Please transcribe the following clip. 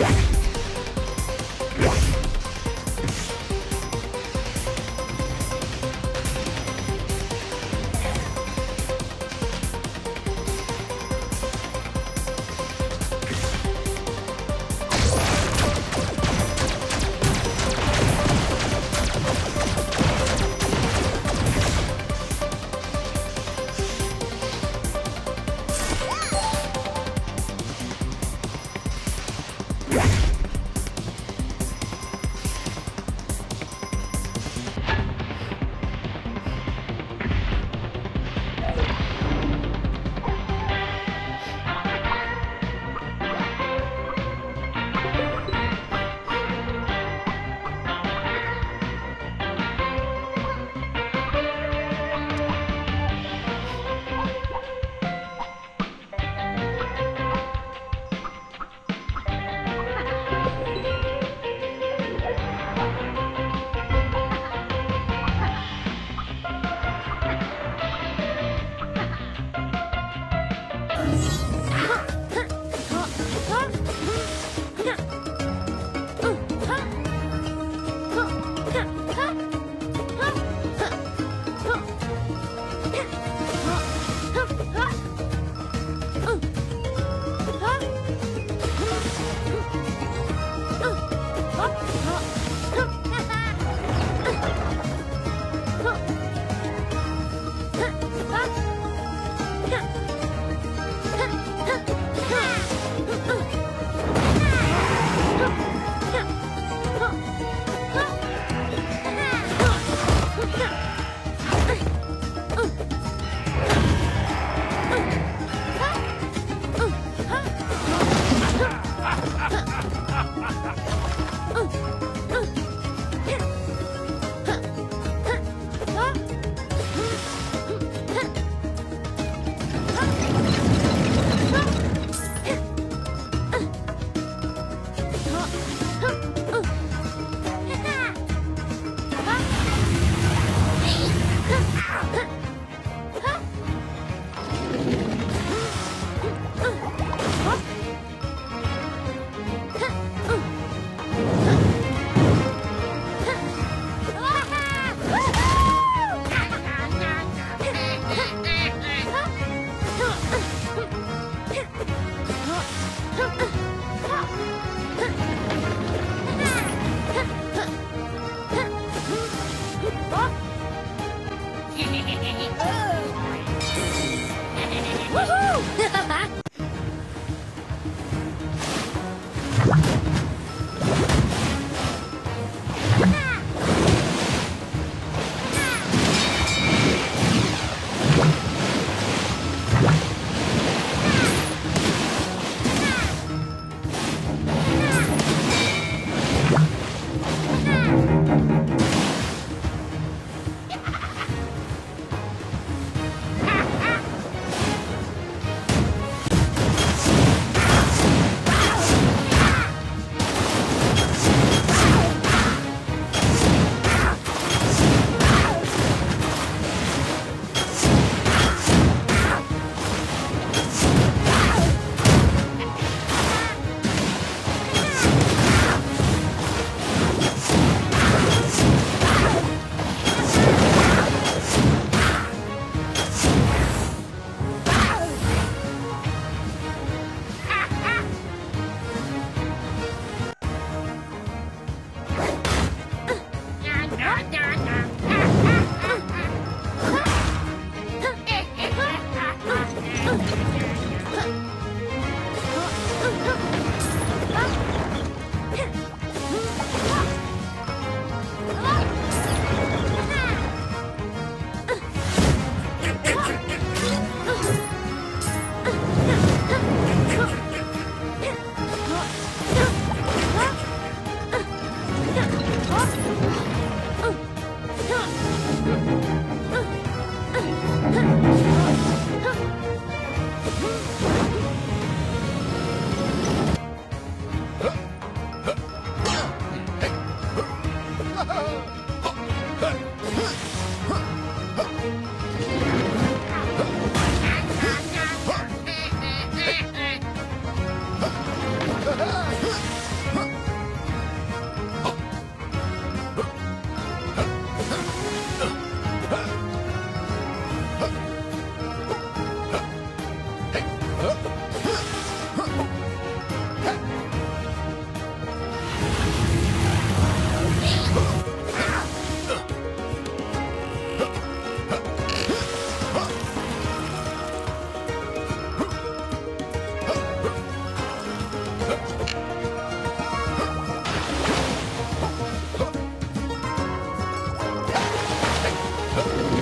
Yeah. Huh?